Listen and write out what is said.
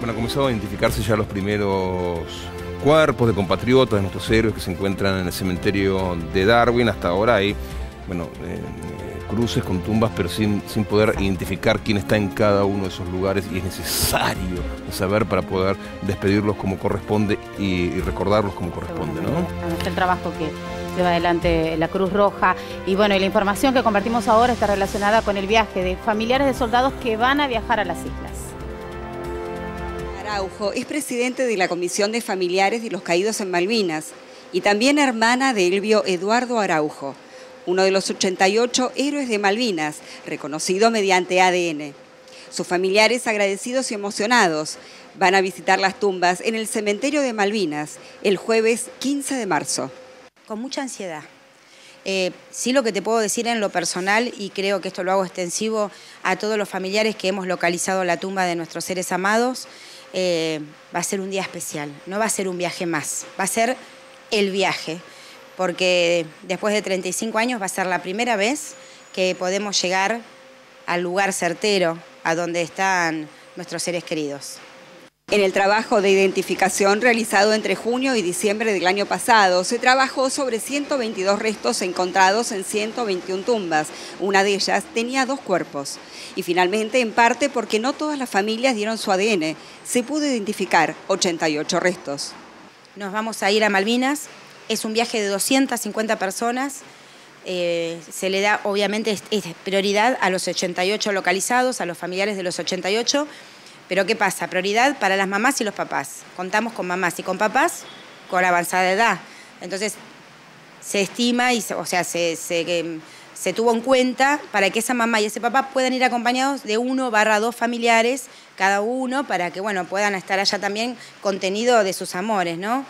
Bueno, comenzado a identificarse ya los primeros cuerpos de compatriotas de nuestros héroes que se encuentran en el cementerio de Darwin. Hasta ahora hay, bueno, eh, cruces con tumbas, pero sin, sin poder identificar quién está en cada uno de esos lugares y es necesario saber para poder despedirlos como corresponde y, recordarlos como corresponde, ¿no? El trabajo que lleva adelante la Cruz Roja. Y bueno, y la información que compartimos ahora está relacionada con el viaje de familiares de soldados que van a viajar a las islas. Araujo es presidente de la Comisión de Familiares de los Caídos en Malvinas y también hermana de Elvio Eduardo Araujo uno de los 88 héroes de Malvinas, reconocido mediante ADN. Sus familiares agradecidos y emocionados van a visitar las tumbas en el cementerio de Malvinas el jueves 15 de marzo. Con mucha ansiedad. Eh, sí lo que te puedo decir en lo personal, y creo que esto lo hago extensivo a todos los familiares que hemos localizado la tumba de nuestros seres amados, eh, va a ser un día especial, no va a ser un viaje más, va a ser el viaje porque después de 35 años va a ser la primera vez que podemos llegar al lugar certero, a donde están nuestros seres queridos. En el trabajo de identificación realizado entre junio y diciembre del año pasado, se trabajó sobre 122 restos encontrados en 121 tumbas. Una de ellas tenía dos cuerpos. Y finalmente, en parte porque no todas las familias dieron su ADN, se pudo identificar 88 restos. Nos vamos a ir a Malvinas es un viaje de 250 personas. Eh, se le da, obviamente, prioridad a los 88 localizados, a los familiares de los 88. Pero ¿qué pasa? Prioridad para las mamás y los papás. Contamos con mamás y con papás con avanzada edad. Entonces, se estima, y o sea, se, se, tuvo en cuenta para que esa mamá y ese papá puedan ir acompañados de uno barra dos familiares cada uno para que bueno, puedan estar allá también contenido de sus amores, ¿no?